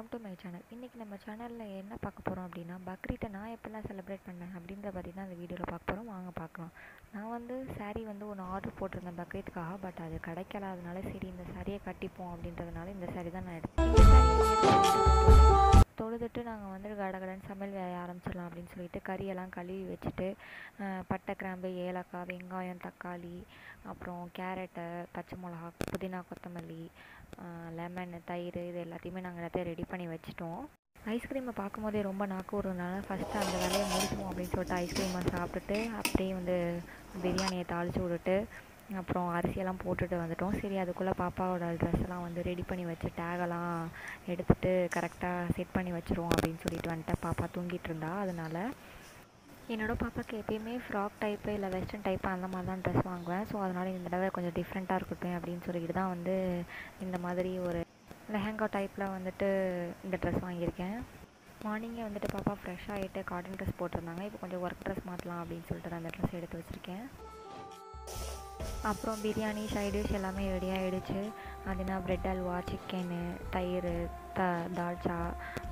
Channel இன்றைக்கி நம்ம சேனலில் என்ன பார்க்க போகிறோம் அப்படின்னா பக்ரீத்தை நான் எப்படிலாம் செலிப்ரேட் பண்ணேன் அப்படின்றத பற்றி தான் இந்த வீடியோவில் பார்க்க போகிறோம் வாங்க பார்க்கலாம். நான் வந்து சாரீ வந்து ஒன்று ஆர்டர் போட்டிருந்தேன் பக்ரீத்துக்காக பட் அது கிடைக்கல. அதனால சரி இந்த சாரியை கட்டிப்போம் அப்படின்றதுனால இந்த saree தான் நான் எடுத்தேன். வந்துட்டு நாங்கள் வந்து கடகடன் சமையல் வேலையை ஆரம்பிச்சிடலாம் அப்படின்னு சொல்லிட்டு கறியெல்லாம் கழுவி வச்சுட்டு பட்டை கிராம்பு ஏலக்காய் வெங்காயம் தக்காளி அப்புறம் கேரட்டு பச்சை மிளகா புதினா கொத்தமல்லி லெமன் தயிர் இது எல்லாத்தையுமே நாங்கள் எல்லாத்தையும் ரெடி பண்ணி வச்சுட்டோம். ஐஸ்கிரீமை பார்க்கும்போதே ரொம்ப நாக்கு வருதுனால ஃபஸ்ட்டு அந்த வேலையை முடிச்சுவோம் அப்படின்னு சொல்லிட்டு ஐஸ்கிரீமை சாப்பிட்டுட்டு அப்படியே வந்து பிரியாணியை தாளித்து விட்டுட்டு அப்புறம் அரிசியெல்லாம் போட்டுட்டு வந்துட்டோம். சரி அதுக்குள்ளே பாப்பாவோட ட்ரெஸ் எல்லாம் வந்து ரெடி பண்ணி வச்சு டேகெல்லாம் எடுத்துட்டு கரெக்டாக செட் பண்ணி வச்சுருவோம் அப்படின்னு சொல்லிட்டு வந்துட்டேன் பாப்பா தூங்கிட்டு இருந்தா அதனால என்னோட பாப்பாக்கு எப்பயுமே ஃப்ராக் டைப்பு இல்லை வெஸ்டர்ன் டைப்பு அந்த மாதிரி தான் ட்ரெஸ் வாங்குவேன். ஸோ அதனால் இந்த தடவை கொஞ்சம் டிஃப்ரெண்ட்டாக இருக்கட்டும் அப்படின்னு சொல்லிட்டு தான் வந்து இந்த மாதிரி ஒரு லெஹங்கா டைப்பில் வந்துட்டு இந்த ட்ரெஸ் வாங்கியிருக்கேன். மார்னிங்கே வந்துட்டு பாப்பா ஃப்ரெஷ் ஆகிட்டு காட்டன் ட்ரெஸ் போட்டிருந்தாங்க. இப்போ கொஞ்சம் ஒர்க் ட்ரெஸ் மாற்றலாம் அப்படின்னு சொல்லிட்டு நான் அந்த ட்ரெஸ் எடுத்து வச்சுருக்கேன். அப்புறம் பிரியாணி சைட் டிஷ் எல்லாமே ரெடி ஆகிடுச்சு அதுனா பிரெட் அல்வா சிக்கனு தயிர் த தால்ச்சா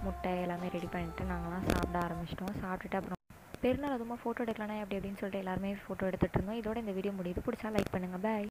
முட்டை எல்லாமே ரெடி பண்ணிவிட்டு நாங்கள்லாம் சாப்பிட ஆரம்பிச்சிட்டோம். சாப்பிட்டுட்டு அப்புறம் பெருநாள் அதுமா ஃபோட்டோ எடுக்கலாம்னா அப்படி அப்படின்னு சொல்லிட்டு எல்லாருமே ஃபோட்டோ எடுத்துகிட்டு இருந்தோம். இதோட இந்த வீடியோ முடியுது. பிடிச்சா லைக் பண்ணுங்கள் பை